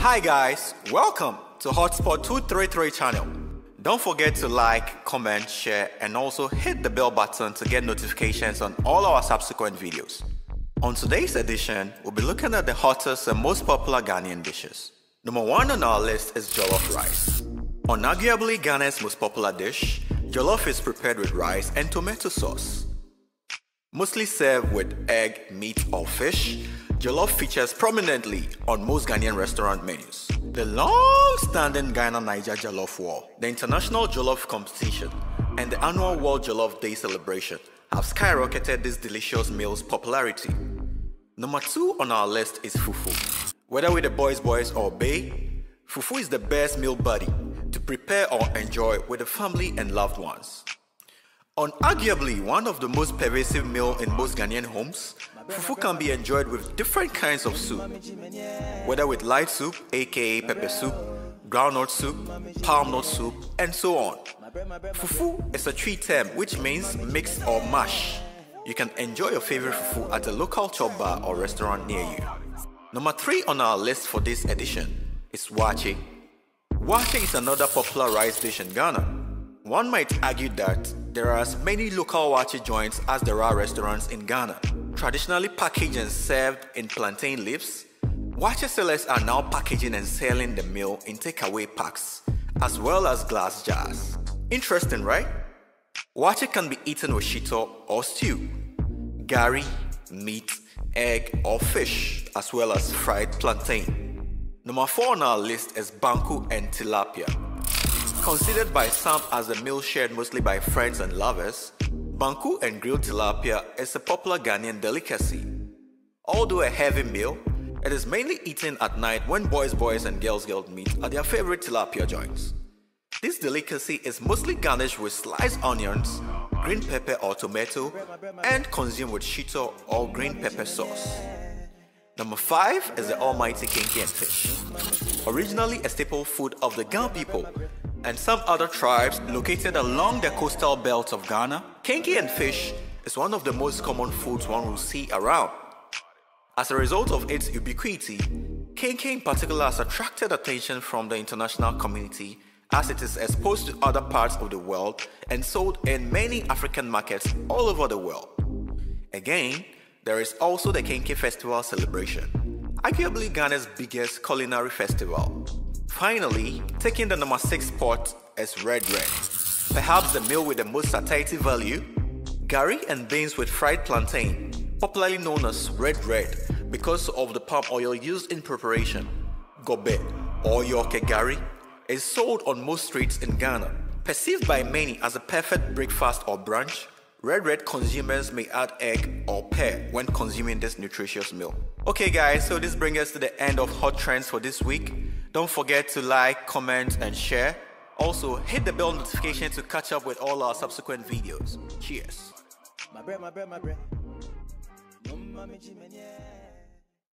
Hi guys, welcome to Hotspot 233 channel. Don't forget to like, comment, share and also hit the bell button to get notifications on all our subsequent videos. On today's edition, we'll be looking at the hottest and most popular Ghanaian dishes. Number one on our list is jollof rice. Unarguably Ghana's most popular dish, jollof is prepared with rice and tomato sauce. Mostly served with egg, meat or fish, jollof features prominently on most Ghanaian restaurant menus. The long-standing Ghana-Niger Jollof War, the international jollof competition, and the annual World Jollof Day celebration have skyrocketed this delicious meal's popularity. Number two on our list is fufu. Whether with the boys boys or bae, fufu is the best meal buddy to prepare or enjoy with the family and loved ones. Unarguably one of the most pervasive meal in most Ghanaian homes, fufu can be enjoyed with different kinds of soup. Whether with light soup, aka pepper soup, groundnut soup, palm nut soup, and so on. Fufu is a Twi term which means mix or mash. You can enjoy your favorite fufu at a local chop bar or restaurant near you. Number 3 on our list for this edition is waakye. Waakye is another popular rice dish in Ghana. One might argue that there are as many local waakye joints as there are restaurants in Ghana. Traditionally packaged and served in plantain leaves, waakye sellers are now packaging and selling the meal in takeaway packs, as well as glass jars. Interesting, right? Waakye can be eaten with shito or stew, gari, meat, egg, or fish, as well as fried plantain. Number 4 on our list is banku and tilapia. Considered by some as a meal shared mostly by friends and lovers, banku and grilled tilapia is a popular Ghanaian delicacy. Although a heavy meal, it is mainly eaten at night when boys boys and girls girls meet at their favorite tilapia joints. This delicacy is mostly garnished with sliced onions, green pepper or tomato, and consumed with shito or green pepper sauce. Number 5 is the almighty kenkey and fish. Originally a staple food of the Ga people, and some other tribes located along the coastal belt of Ghana, kenkey and fish is one of the most common foods one will see around. As a result of its ubiquity, kenkey in particular has attracted attention from the international community as it is exposed to other parts of the world and sold in many African markets all over the world. Again, there is also the Kenkey Festival celebration, arguably Ghana's biggest culinary festival. Finally, taking the number 6 spot is Red Red. Perhaps the meal with the most satiety value, gari and beans with fried plantain, popularly known as Red Red because of the palm oil used in preparation. Gobe or Yoke Gari is sold on most streets in Ghana. Perceived by many as a perfect breakfast or brunch, Red Red consumers may add egg or pear when consuming this nutritious meal. Okay guys, so this brings us to the end of Hot Trends for this week. Don't forget to like, comment and share. Also, hit the bell notification to catch up with all our subsequent videos. Cheers.